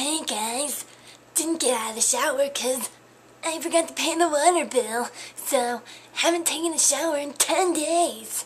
Hey guys, didn't get out of the shower because I forgot to pay the water bill, so haven't taken a shower in 10 days.